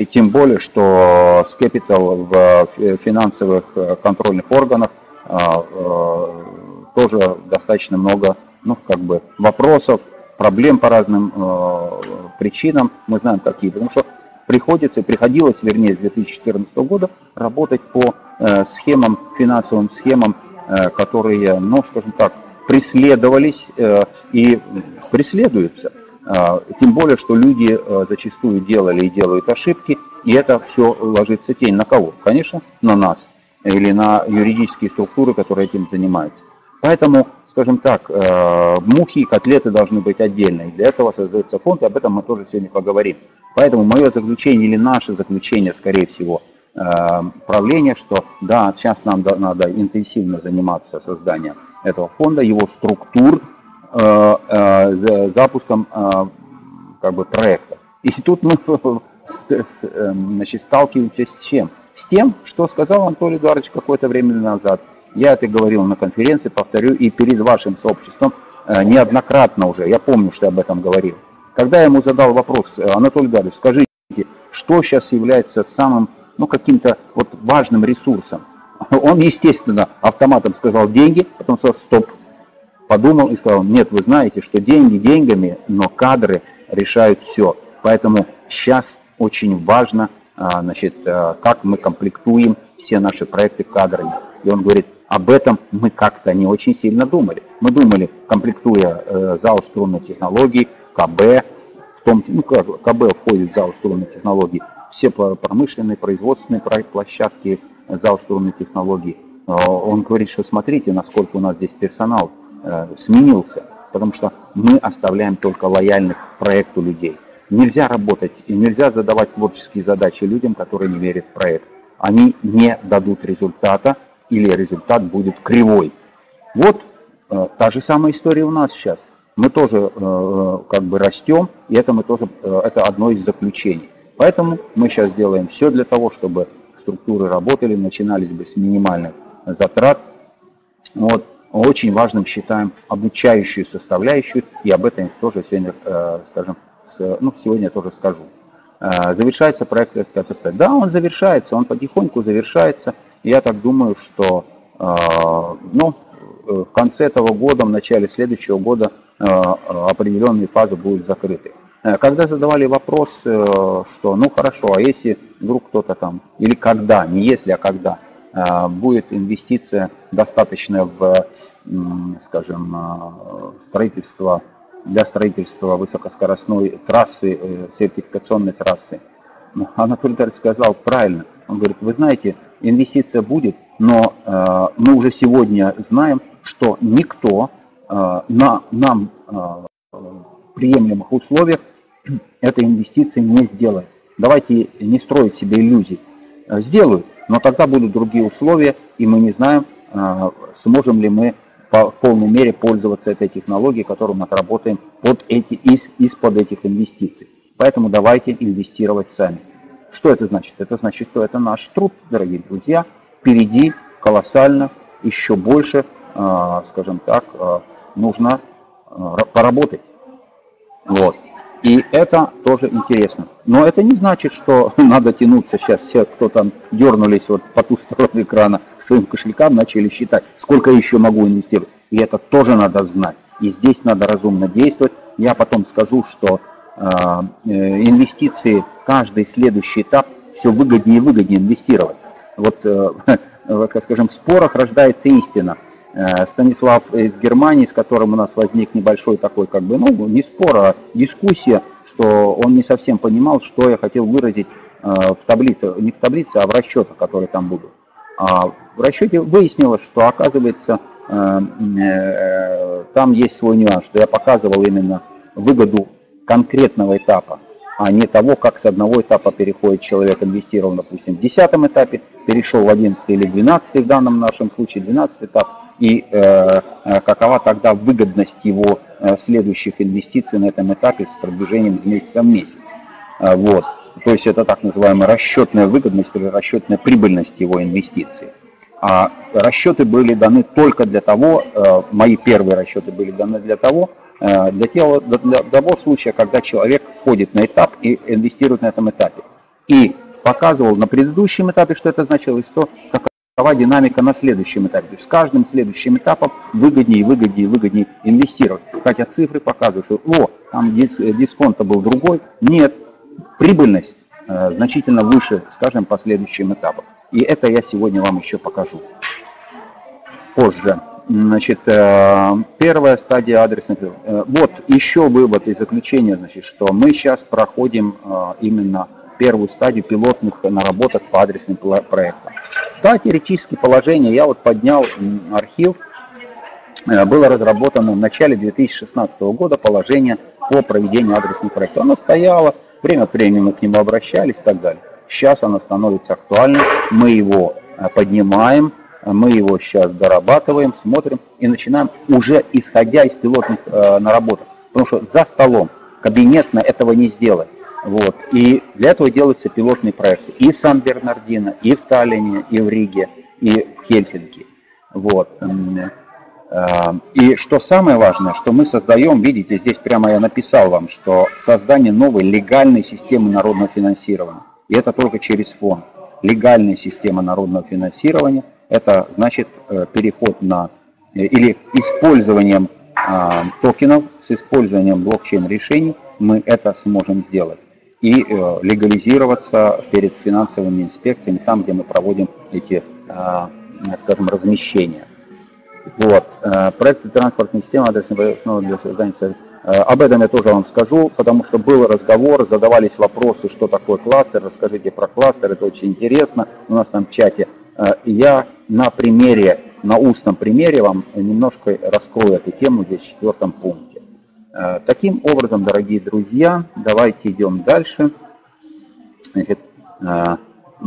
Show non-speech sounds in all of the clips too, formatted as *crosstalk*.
И тем более, что с Capital в финансовых контрольных органах тоже достаточно много ну, как бы вопросов, проблем по разным причинам. Мы знаем какие. Потому что приходится, приходилось, вернее, с 2014 года работать по схемам, финансовым схемам, которые, ну, скажем так, преследовались и преследуются. А, тем более, что люди а, зачастую делали и делают ошибки, и это все ложится тень на кого? Конечно, на нас или на юридические структуры, которые этим занимаются. Поэтому, скажем так, а, мухи и котлеты должны быть отдельно. И для этого создается фонд, и об этом мы тоже сегодня поговорим. Поэтому мое заключение или наше заключение, скорее всего, правления, что да, сейчас нам надо интенсивно заниматься созданием этого фонда, его структур, Э, э, запуском э, как бы, проекта. И тут *laughs* мы значит, сталкиваемся с чем? С тем, что сказал Анатолий Эдуардович какое-то время назад. Я это говорил на конференции, повторю, и перед вашим сообществом неоднократно уже, я помню, что я об этом говорил. Когда я ему задал вопрос, Анатолий Эдуардович, скажите, что сейчас является самым, ну, каким-то вот важным ресурсом? Он, естественно, автоматом сказал деньги, потом сказал, стоп, подумал и сказал, нет, вы знаете, что деньги деньгами, но кадры решают все. Поэтому сейчас очень важно, а, значит, а, как мы комплектуем все наши проекты кадрами. И он говорит, об этом мы как-то не очень сильно думали. Мы думали, комплектуя э, зал струнной технологий, КБ, в том, ну, КБ входит в зал струнной технологий, все промышленные, производственные площадки, зал струнной технологий. А, он говорит, что смотрите, насколько у нас здесь персонал Э, сменился, потому что мы оставляем только лояльных проекту людей. Нельзя работать и нельзя задавать творческие задачи людям, которые не верят в проект. Они не дадут результата или результат будет кривой. Вот э, та же самая история у нас сейчас. Мы тоже э, как бы растем, и это мы тоже э, это одно из заключений. Поэтому мы сейчас делаем все для того, чтобы структуры работали, начинались бы с минимальных затрат. Вот, очень важным считаем обучающую составляющую, и об этом тоже сегодня, э, скажем, ну, сегодня я тоже скажу. Э, завершается проект СКТП. Да, он завершается, он потихоньку завершается. Я так думаю, что э, ну, в конце этого года, в начале следующего года определенные фазы будут закрыты. Когда задавали вопрос, что ну хорошо, а если вдруг кто-то там, или когда, не если, а когда, будет инвестиция достаточно в скажем, а, строительство, для строительства высокоскоростной трассы, э, сертификационной трассы. Анатолий Дарьевич сказал правильно. Он говорит, вы знаете, инвестиция будет, но э, мы уже сегодня знаем, что никто э, на нам приемлемых условиях этой инвестиции не сделает. Давайте не строить себе иллюзий. Сделают, но тогда будут другие условия, и мы не знаем, сможем ли мы в полной мере пользоваться этой технологией, которую мы отработаем под эти, из, из-под этих инвестиций. Поэтому давайте инвестировать сами. Что это значит? Это значит, что это наш труд, дорогие друзья. Впереди колоссально, еще больше, а, скажем так, а, нужно а, поработать. Вот. И это тоже интересно. Но это не значит, что *laughs* надо тянуться сейчас. Все, кто там дернулись вот по ту сторону экрана к своим кошелькам, начали считать, сколько еще могу инвестировать. И это тоже надо знать. И здесь надо разумно действовать. Я потом скажу, что э, инвестиции, каждый следующий этап, все выгоднее и выгоднее инвестировать. Вот, *laughs* э, как скажем, в спорах рождается истина. Э, Станислав из Германии, с которым у нас возник небольшой такой, как бы, ну, не спор, а дискуссия, что он не совсем понимал, что я хотел выразить э, в таблице, не в таблице, а в расчетах, которые там будут. А в расчете выяснилось, что оказывается э, там есть свой нюанс, что я показывал именно выгоду конкретного этапа, а не того, как с одного этапа переходит человек, инвестировал, допустим, в 10 этапе, перешел в 11 или 12 в данном нашем случае, 12 этап, и э, э, какова тогда выгодность его э, следующих инвестиций на этом этапе с продвижением из месяца в месяц. Вот. То есть это так называемая расчетная выгодность или расчетная прибыльность его инвестиций. А расчеты были даны только для того, мои первые расчеты были даны для того, для того, для того случая, когда человек входит на этап и инвестирует на этом этапе. и показывал на предыдущем этапе, что это значило, и что какова динамика на следующем этапе. То есть с каждым следующим этапом выгоднее, выгоднее, выгоднее инвестировать. Хотя цифры показывают, что о, там дисконт был другой. Нет, прибыльность э, значительно выше с каждым последующим этапом. И это я сегодня вам еще покажу. Позже. Значит, э, первая стадия адресных. Э, вот еще вывод и заключение, значит, что мы сейчас проходим э, именно первую стадию пилотных наработок по адресным проектам. Да, теоретически положение, я вот поднял архив, было разработано в начале 2016 года положение по проведению адресных проектов. Оно стояло, время от времени мы к нему обращались и так далее. Сейчас оно становится актуальным, мы его поднимаем, мы его сейчас дорабатываем, смотрим и начинаем уже исходя из пилотных э, наработок. Потому что за столом кабинетно этого не сделать. Вот. И для этого делаются пилотные проекты и в Сан-Бернардино, и в Таллине, и в Риге, и в Хельсинки. Вот. Э, и что самое важное, что мы создаем, видите, здесь прямо я написал вам, что создание новой легальной системы народного финансирования. И это только через фонд. Легальная система народного финансирования – это значит э, переход на э, или использованием а, токенов, с использованием блокчейн решений мы это сможем сделать и э, легализироваться перед финансовыми инспекциями там, где мы проводим эти, а, скажем, размещения. Вот. Проекты транспортной системы адресной основы для создания об этом я тоже вам скажу, потому что был разговор, задавались вопросы, что такое кластер, расскажите про кластер, это очень интересно. У нас там в чате Э, я на примере, на устном примере вам немножко раскрою эту тему здесь в четвертом пункте. Э, таким образом, дорогие друзья, давайте идем дальше. Значит, э,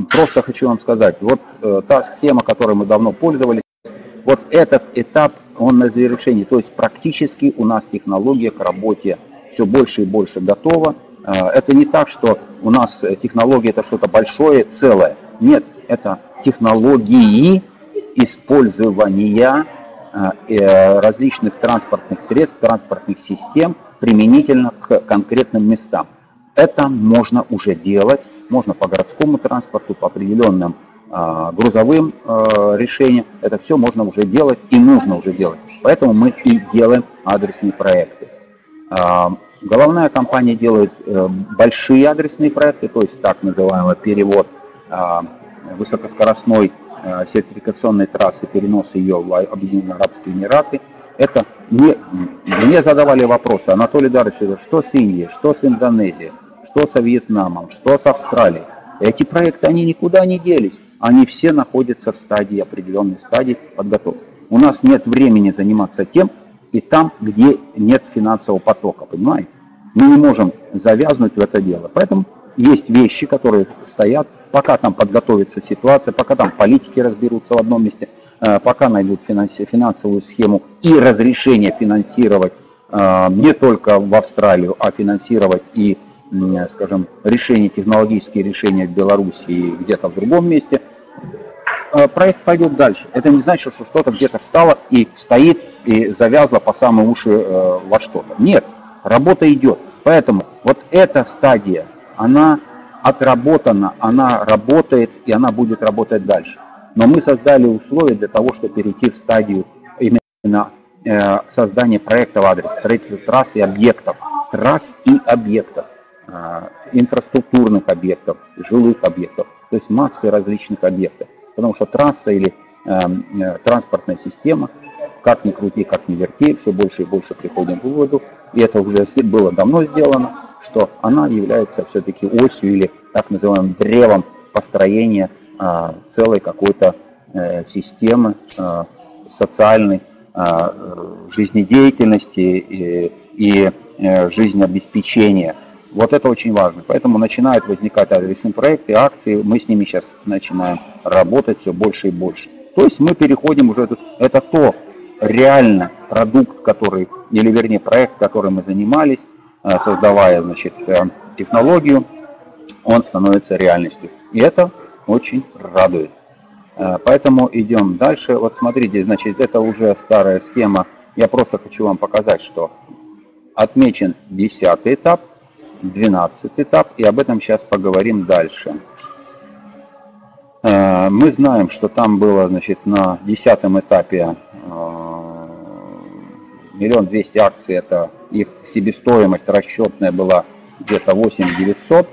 просто хочу вам сказать, вот та схема, которой мы давно пользовались, вот этот этап, он на завершении, то есть практически у нас технология к работе все больше и больше готова. Это не так, что у нас технология это что-то большое, целое. Нет, это технологии использования э, э, различных транспортных средств, транспортных систем применительно к конкретным местам. Это можно уже делать, можно по городскому транспорту, по определенным э, грузовым решениям, это все можно уже делать и нужно уже делать. Поэтому мы и делаем адресные проекты. Головная компания делает большие адресные проекты, то есть так называемый перевод высокоскоростной э, сертификационной трассы, перенос ее в Объединенные Арабские Эмираты, это не, мне задавали вопросы, Анатолий Дарович, что с Индией, что с Индонезией, что со Вьетнамом, что с Австралией. Эти проекты, они никуда не делись, они все находятся в стадии, определенной стадии подготовки. У нас нет времени заниматься тем и там, где нет финансового потока, понимаете? Мы не можем завязнуть в это дело. Поэтому есть вещи, которые стоят пока там подготовится ситуация, пока там политики разберутся в одном месте, э, пока найдут финансовую схему и разрешение финансировать э, не только в Австралию, а финансировать и, скажем, решения, технологические решения в Беларуси и где-то в другом месте, э, проект пойдет дальше. Это не значит, что что-то где-то стало и стоит и завязло по самые уши во что-то. Нет, работа идет. Поэтому вот эта стадия, она отработана, она работает и она будет работать дальше. Но мы создали условия для того, чтобы перейти в стадию именно э, создания проекта в адрес, строительства трасс и объектов, трасс и объектов, э, инфраструктурных объектов, жилых объектов, то есть массы различных объектов. Потому что трасса или э, э, транспортная система, как ни крути, как ни верти, все больше и больше приходим к выводу, и это уже было давно сделано, что она является все-таки осью или так называемым древом построения а, целой какой-то э, системы а, социальной а, жизнедеятельности и, и э, жизнеобеспечения. Вот это очень важно. Поэтому начинают возникать адресные проекты, акции. Мы с ними сейчас начинаем работать все больше и больше. То есть мы переходим уже, это то реально продукт, который, или вернее проект, которым мы занимались, Э, создавая значит, э, технологию, он становится реальностью. И это очень радует. Э, поэтому идем дальше. Вот смотрите, значит, это уже старая схема. Я просто хочу вам показать, что отмечен десятый этап. 12 этап, и об этом сейчас поговорим дальше. Мы знаем, что там было значит, на 10 этапе миллион двести акций, это их себестоимость расчетная была где-то 8 900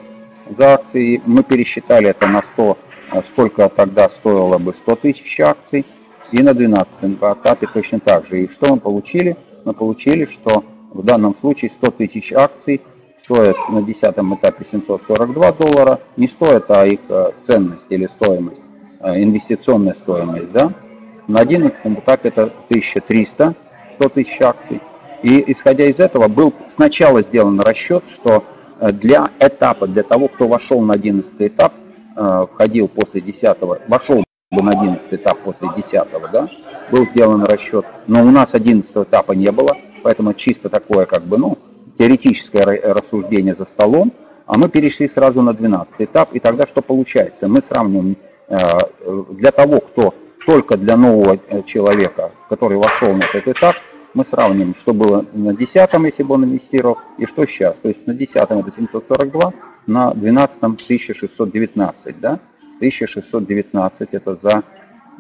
за акции. Мы пересчитали это на 100, э, сколько тогда стоило бы 100 тысяч акций. И на 12 этапе точно так же. И что мы получили? Мы получили, что в данном случае 100 тысяч акций стоят на 10 этапе 742 доллара, не стоит, а их э, ценность или стоимость, э, инвестиционная стоимость, да. На 11 этапе это 1300, 100 тысяч акций. И исходя из этого был сначала сделан расчет, что э, для этапа, для того, кто вошел на 11 этап, входил после 10, вошел на 11 этап после 10, да, был сделан расчет, но у нас 11 этапа не было, поэтому чисто такое как бы, ну, теоретическое рассуждение за столом, а мы перешли сразу на 12 этап, и тогда что получается? Мы сравниваем э, для того, кто только для нового э, человека, который вошел на этот этап, мы сравним, что было на 10 если бы он инвестировал, и что сейчас. То есть на 10 это 742, на 12 1619, да? 1619 это за,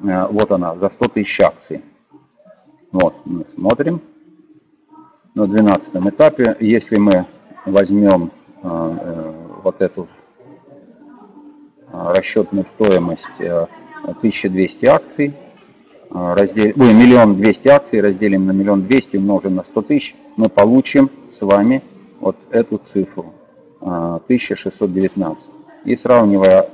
э, вот она, за 100 тысяч акций. Вот, мы смотрим на 12 этапе. Если мы возьмем э, э, вот эту расчетную стоимость 1200 акций, разделим, ой, миллион двести акций разделим на миллион двести умножим на 100 тысяч, мы получим с вами вот эту цифру 1619. И сравнивая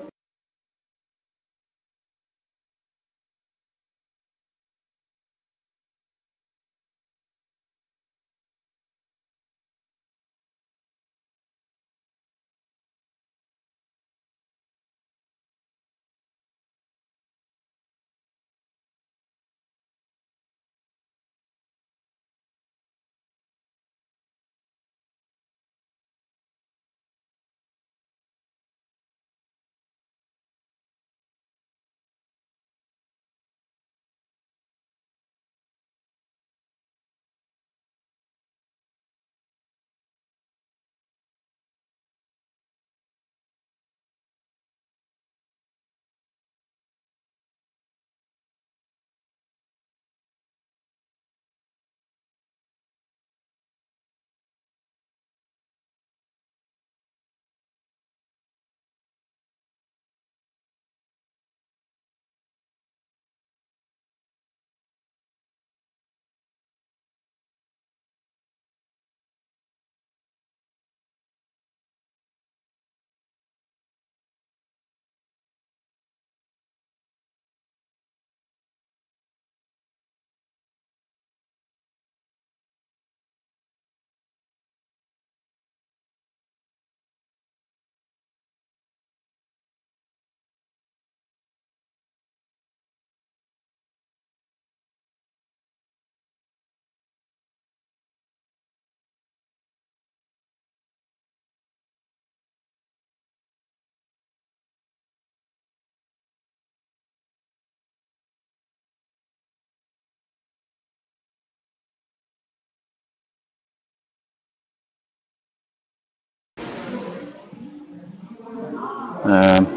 Э,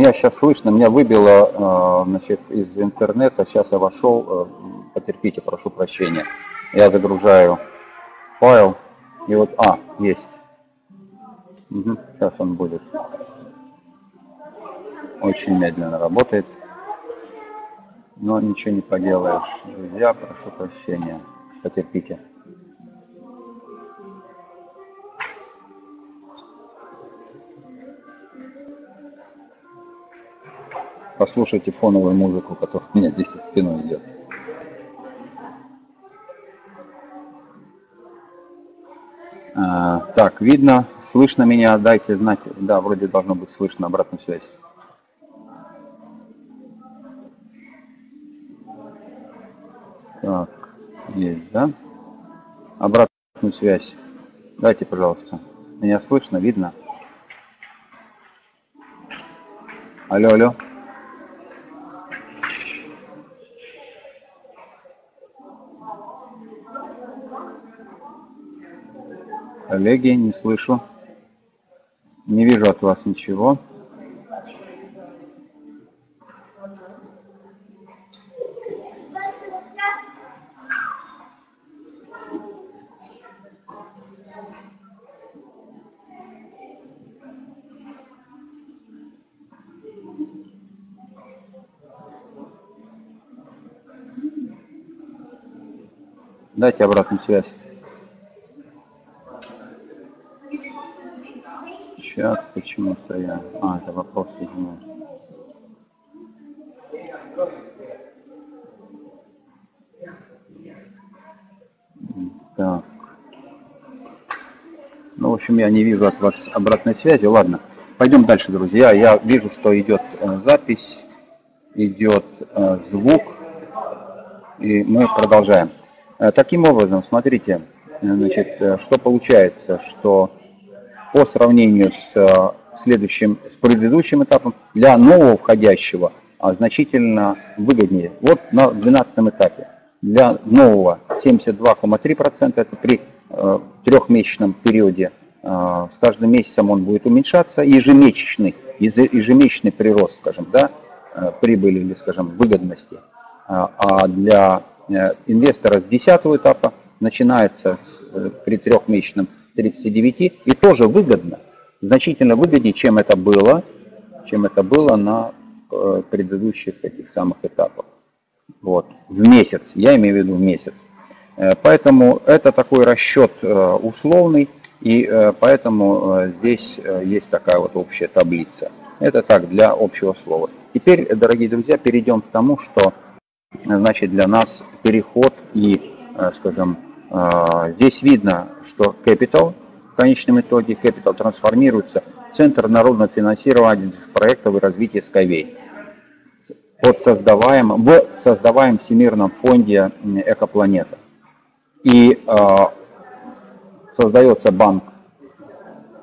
Меня сейчас слышно, меня выбило э, значит, из интернета, сейчас я вошел, э, потерпите, прошу прощения. Я загружаю файл, и вот, а, есть. Угу, сейчас он будет. Очень медленно работает, но ничего не поделаешь. Друзья, прошу прощения, потерпите. Послушайте фоновую музыку, которая у меня здесь за спиной идет. А, так, видно, слышно меня, дайте знать. Да, вроде должно быть слышно, обратную связь. Так, есть, да? Обратную связь. Дайте, пожалуйста. Меня слышно, видно? Алло, алло. Коллеги, не слышу. Не вижу от вас ничего. Дайте обратную связь. Сейчас почему-то я... А, это вопрос, видимо. Так. Ну, в общем, я не вижу от вас обратной связи. Ладно, пойдем дальше, друзья. Я вижу, что идет э, запись, идет э, звук, и мы продолжаем. Э, таким образом, смотрите, значит, что получается, что по сравнению с следующим, с предыдущим этапом, для нового входящего а значительно выгоднее. Вот на 12 этапе. Для нового 72,3%, это при э, трехмесячном периоде. Э, с каждым месяцем он будет уменьшаться, ежемесячный, ежемесячный прирост, скажем, да, э, прибыли или, скажем, выгодности. А для инвестора с 10 этапа начинается при трехмесячном 39 и тоже выгодно, значительно выгоднее, чем это было, чем это было на предыдущих этих самых этапах. Вот, в месяц, я имею в виду в месяц. Э, поэтому это такой расчет э, условный, и э, поэтому здесь есть такая вот общая таблица. Это так, для общего слова. Теперь, дорогие друзья, перейдем к тому, что значит для нас переход и, скажем, здесь видно, что capital в конечном итоге, capital трансформируется в Центр народного финансирования проектов и развития Skyway под создаваем, в создаваем Всемирном фонде Экопланета. И э, создается банк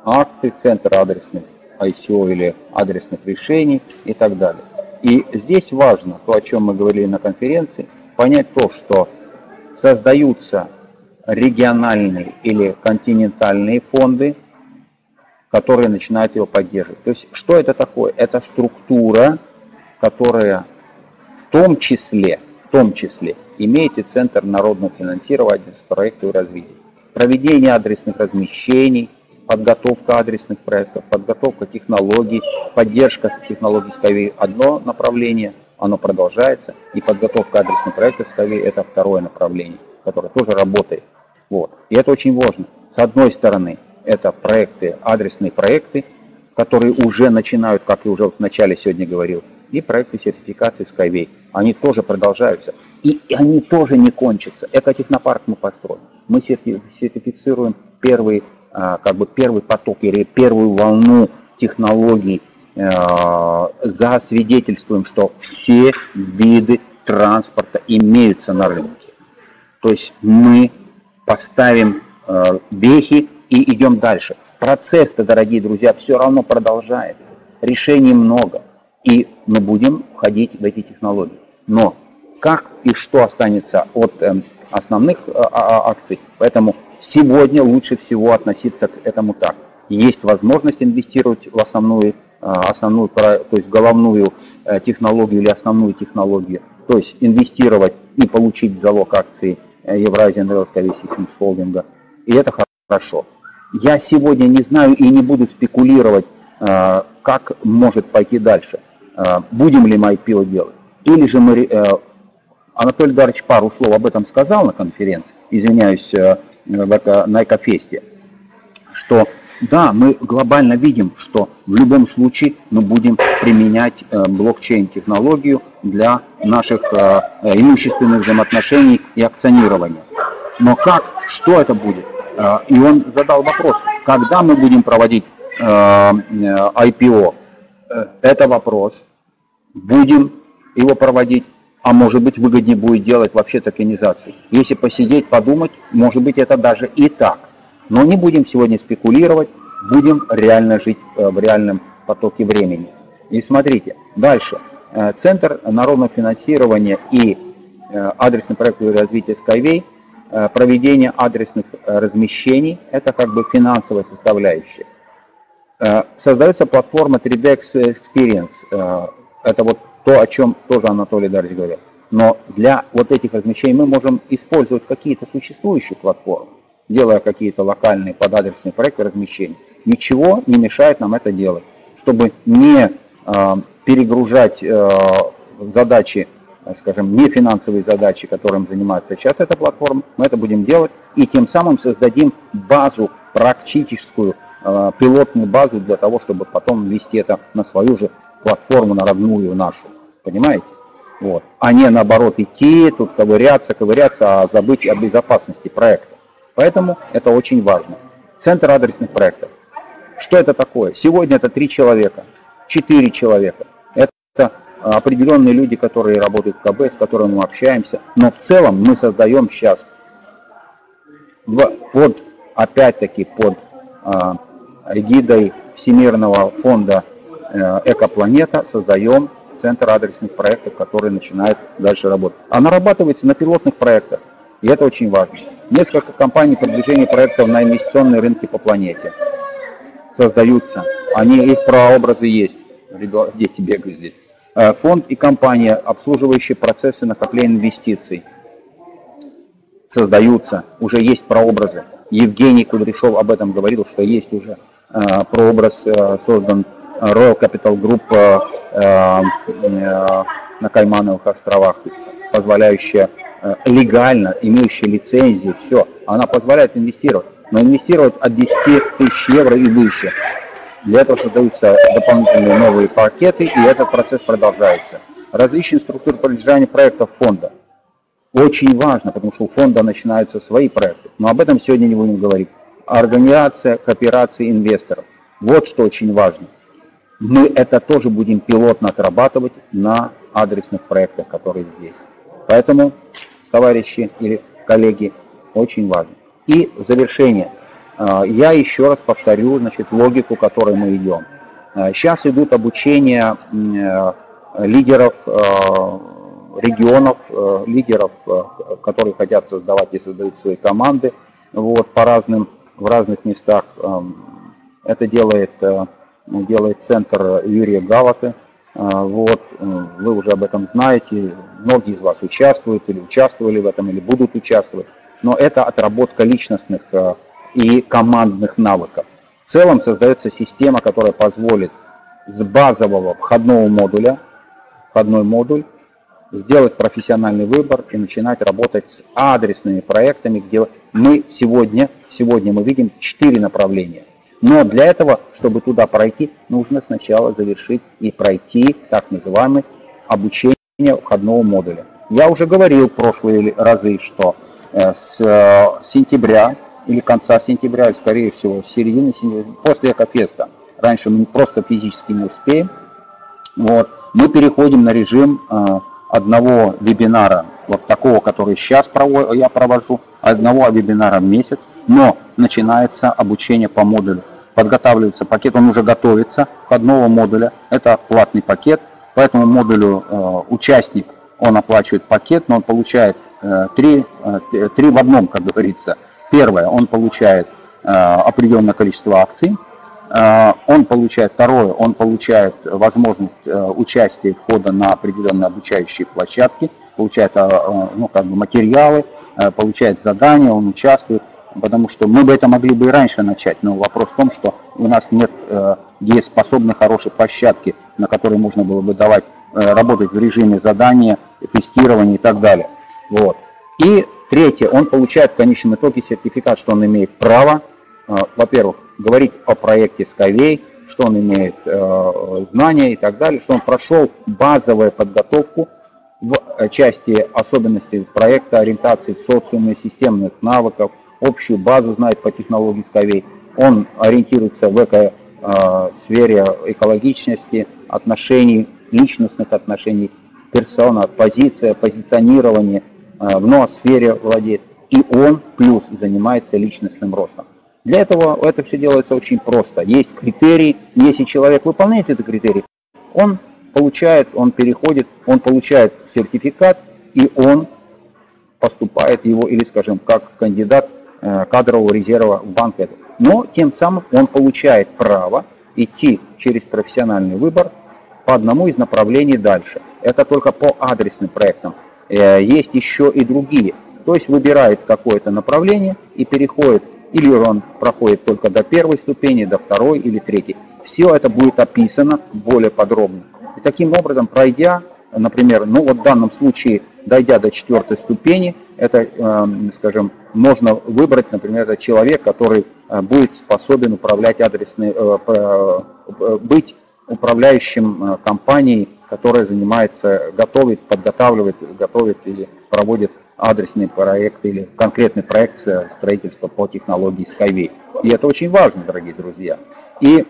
акций, центр адресных ICO или адресных решений и так далее. И здесь важно, то, о чем мы говорили на конференции, понять то, что создаются региональные или континентальные фонды, которые начинают его поддерживать. То есть, что это такое? Это структура, которая в том числе, в том числе имеет и Центр народного финансирования проектов развития. Проведение адресных размещений, подготовка адресных проектов, подготовка технологий, поддержка технологий СКАВИ – одно направление, оно продолжается, и подготовка адресных проектов СКАВИ – это второе направление, которое тоже работает. Вот. И это очень важно. С одной стороны, это проекты, адресные проекты, которые уже начинают, как я уже в начале сегодня говорил, и проекты сертификации Skyway. Они тоже продолжаются. И они тоже не кончатся. Экотехнопарк мы построим. Мы сертифицируем первый, а, как бы первый поток или первую волну технологий, а, засвидетельствуем, что все виды транспорта имеются на рынке. То есть мы поставим а, вехи и идем дальше. Процесс-то, дорогие друзья, все равно продолжается. Решений много и мы будем входить в эти технологии. Но как и что останется от э, основных э, акций, поэтому сегодня лучше всего относиться к этому так. Есть возможность инвестировать в основную, э, основную то есть головную э, технологию или основную технологию, то есть инвестировать и получить залог акций Евразиан Railsky Systems Holding, и это хорошо. Я сегодня не знаю и не буду спекулировать, э, как может пойти дальше. Э, будем ли мы IPO делать. Или же мы... Э, Анатолий Дарович пару слов об этом сказал на конференции, извиняюсь, э, на Экофесте, что да, мы глобально видим, что в любом случае мы будем применять блокчейн-технологию для наших имущественных взаимоотношений и акционирования. Но как, что это будет? И он задал вопрос, когда мы будем проводить IPO? Это вопрос, будем его проводить А может быть выгоднее будет делать вообще токенизацию. Если посидеть, подумать, может быть это даже и так. Но не будем сегодня спекулировать, будем реально жить э, в реальном потоке времени. И смотрите, дальше. Э, Центр народного финансирования и э, адресный проект развития Skyway, проведение адресных размещений, это как бы финансовая составляющая. Создается платформа 3D Experience, это вот то, о чем тоже Анатолий Дарьевич говорил. Но для вот этих размещений мы можем использовать какие-то существующие платформы делая какие-то локальные подадресные проекты размещения. Ничего не мешает нам это делать, чтобы не э, перегружать э, задачи, скажем, не финансовые задачи, которым занимается сейчас эта платформа, мы это будем делать и тем самым создадим базу, практическую, э, пилотную базу для того, чтобы потом ввести это на свою же платформу, на родную нашу. Понимаете? Вот. А не наоборот идти, тут ковыряться, ковыряться, а забыть о безопасности проекта. Поэтому это очень важно. Центр адресных проектов. Что это такое? Сегодня это три человека, четыре человека. Это определенные люди, которые работают в КБ, с которыми мы общаемся. Но в целом мы создаем сейчас под, опять-таки, под а, эгидой Всемирного фонда э, Экопланета создаем центр адресных проектов, который начинает дальше работать. А нарабатывается на пилотных проектах. И это очень важно. Несколько компаний продвижения проектов на инвестиционные рынки по планете создаются. Они, их прообразы есть. Дети бегают здесь. Э, фонд и компания, обслуживающие процессы накопления инвестиций, создаются. Уже есть прообразы. Евгений Кудряшов об этом говорил, что есть уже э, прообраз э, создан Royal Capital Group на Каймановых островах, позволяющая легально, имеющая лицензию, все, она позволяет инвестировать. Но инвестировать от 10 тысяч евро и выше. Для этого создаются дополнительные новые пакеты, и этот процесс продолжается. Различные структуры продвижения проектов фонда. Очень важно, потому что у фонда начинаются свои проекты. Но об этом сегодня не будем говорить. Организация кооперации инвесторов. Вот что очень важно. Мы это тоже будем пилотно отрабатывать на адресных проектах, которые здесь. Поэтому, товарищи или коллеги, очень важно. И в завершение, а, я еще раз повторю значит, логику, которой мы идем. Сейчас а, идут обучение э, лидеров э, регионов, лидеров, которые хотят создавать и создают свои команды вот, по разным, в разных местах. Это делает, делает центр Юрия Галаты, а, вот, э, вы уже об этом знаете, многие из вас участвуют или участвовали в этом, или будут участвовать, но это отработка личностных э, и командных навыков. В целом создается система, которая позволит с базового входного модуля, входной модуль, сделать профессиональный выбор и начинать работать с адресными проектами, где мы сегодня, сегодня мы видим четыре направления. Но для этого, чтобы туда пройти, нужно сначала завершить и пройти так называемый обучение входного модуля. Я уже говорил в прошлые разы, что э, с э, сентября или конца сентября, или скорее всего середины сентября, после Экофеста, раньше мы просто физически не успеем, вот, мы переходим на режим э, одного вебинара, вот такого, который сейчас я провожу, одного вебинара в месяц, но начинается обучение по модулю. Подготавливается пакет, он уже готовится, входного модуля. Это платный пакет, по этому модулю э, участник, он оплачивает пакет, но он получает э, три, э, три в одном, как говорится. Первое, он получает определенное количество акций, он получает второе, он получает возможность участия входа на определенные обучающие площадки, получает ну, как бы материалы, получает задания, он участвует потому что мы бы это могли бы и раньше начать, но вопрос в том, что у нас нет э, дееспособной хорошей площадки, на которой можно было бы давать э, работать в режиме задания, тестирования и так далее. Вот. И третье, он получает в конечном итоге сертификат, что он имеет право, э, во-первых, говорить о проекте Skyway, что он имеет э, знания и так далее, что он прошел базовую подготовку в э, части особенностей проекта, ориентации в социуме, системных навыков, общую базу знает по технологии Skyway. Он ориентируется в эко-сфере экологичности, отношений, личностных отношений, персона, позиция, позиционирование в ноосфере владеет. И он плюс занимается личностным ростом. Для этого это все делается очень просто. Есть критерии, если человек выполняет этот критерий, он получает, он переходит, он получает сертификат, и он поступает его, или, скажем, как кандидат э, кадрового резерва в банк. Но тем самым он получает право идти через профессиональный выбор по одному из направлений дальше. Это только по адресным проектам. Э, есть еще и другие. То есть выбирает какое-то направление и переходит или он проходит только до первой ступени, до второй или третьей. Все это будет описано более подробно. И таким образом, пройдя, например, ну вот в данном случае, дойдя до четвертой ступени, это, эм, скажем, можно выбрать, например, это человек, который э, будет способен управлять адресной, э, э, быть управляющим компанией, которая занимается, готовит, подготавливает, готовит или проводит адресный проект или конкретный проект строительства по технологии Skyway. И это очень важно, дорогие друзья. И,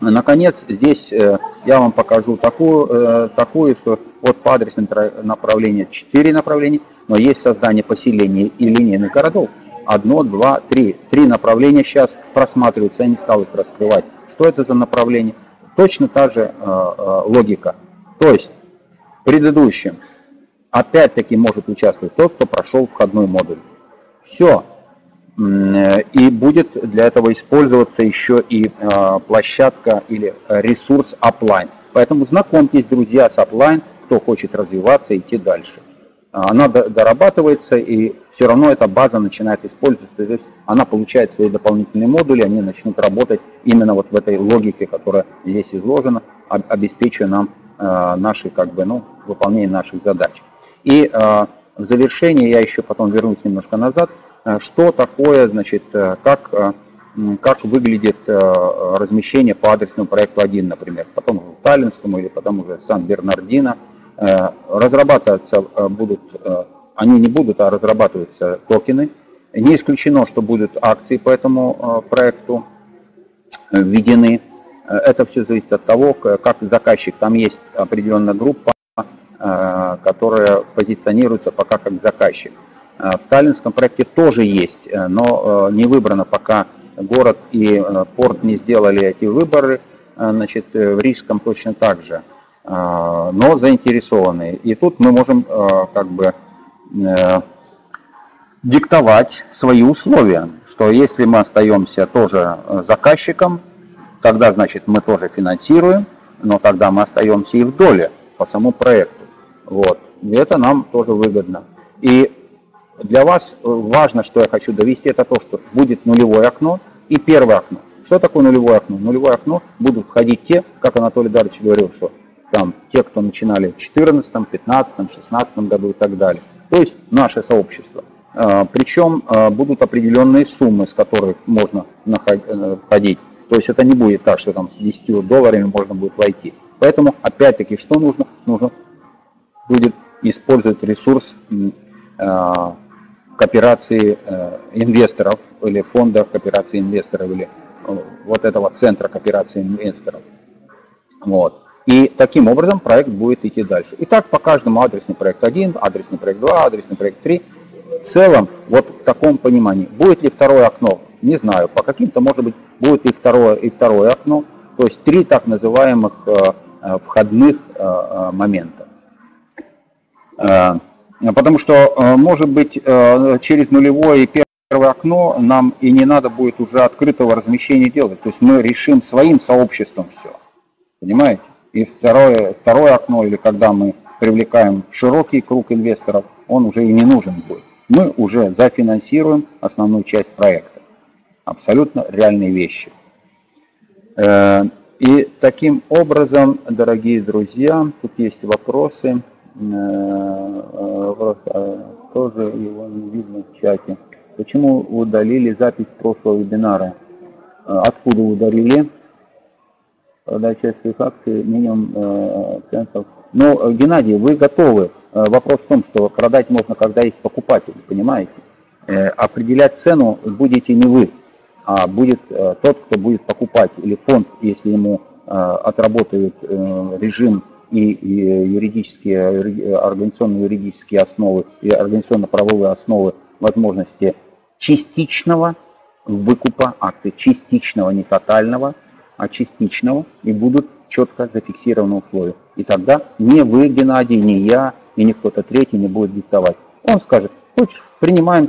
наконец, здесь э, я вам покажу такую, э, такую что вот по адресным направлениям 4 направления, но есть создание поселений и линейных городов. Одно, два, три. Три направления сейчас просматриваются, я не стал их раскрывать. Что это за направление? Точно та же э, логика. То есть, предыдущим опять-таки может участвовать тот, кто прошел входной модуль. Все. И будет для этого использоваться еще и а, площадка или ресурс Upline. Поэтому знакомьтесь, друзья, с Upline, кто хочет развиваться идти дальше. Она дорабатывается, и все равно эта база начинает использоваться. То есть она получает свои дополнительные модули, они начнут работать именно вот в этой логике, которая здесь изложена, обеспечивая нам а, наши, как бы, ну, выполнение наших задач. И э, в завершение я еще потом вернусь немножко назад, э, что такое, значит, э, как, как выглядит размещение по адресному проекту 1, например, потом уже Таллинскому или потом уже Сан-Бернардино. Разрабатываться будут, они не будут, а разрабатываются токены. Не исключено, что будут акции по этому проекту введены. Это все зависит от того, как заказчик, там есть определенная группа Э, которая позиционируется пока как заказчик. Э, в таллинском проекте тоже есть, э, но не выбрано пока город и порт не сделали эти выборы, значит, в Рижском точно так же, но заинтересованы. И тут мы можем как бы диктовать свои условия, что если мы остаемся тоже заказчиком, тогда, значит, мы тоже финансируем, но тогда мы остаемся и в доле по самому проекту. Вот. И это нам тоже выгодно. И для вас важно, что я хочу довести, это то, что будет нулевое окно и первое окно. Что такое нулевое окно? Нулевое окно будут входить те, как Анатолий Дарович говорил, что там те, кто начинали в 14, 15, 16 году и так далее. То есть наше сообщество. А, Причем а, будут определенные суммы, с которых можно э, входить. То есть это не будет так, что там с 10 долларами можно будет войти. Поэтому, опять-таки, что нужно? Нужно будет использовать ресурс э, кооперации э, инвесторов или фонда кооперации инвесторов или э, вот этого центра кооперации инвесторов. Вот. И таким образом проект будет идти дальше. И так по каждому адресный проект 1, адресный проект 2, адресный проект 3. В целом, вот в таком понимании, будет ли второе окно, не знаю, по каким-то, может быть, будет и второе, и второе окно, то есть три так называемых э, входных момента. Э, потому что, э, может быть, э, через нулевое и первое окно нам и не надо будет уже открытого размещения делать. То есть мы решим своим сообществом все. Понимаете? И второе, второе окно, или когда мы привлекаем широкий круг инвесторов, он уже и не нужен будет. Мы уже зафинансируем основную часть проекта. Абсолютно реальные вещи. И таким образом, дорогие друзья, тут есть вопросы. Э, э, тоже его не видно в чате. Почему удалили запись прошлого вебинара? Э, откуда удалили? Продать часть своих акций минимум центов. Ну, Геннадий, вы готовы. Вопрос в том, что продать можно, когда есть покупатель, понимаете? Определять цену будете не вы, а будет тот, кто будет покупать, или фонд, если ему отработает режим и, юридические, организационно-юридические основы и организационно-правовые основы возможности частичного выкупа акций, частичного, не тотального, а частичного, и будут четко зафиксированы условия. И тогда ни вы, Геннадий, ни я, и ни кто-то третий не будет диктовать. Он скажет, хочешь, принимаем